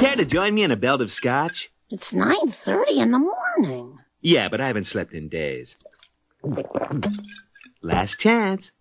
Care to join me in a belt of scotch? It's 9.30 in the morning. Yeah, but I haven't slept in days. Last chance.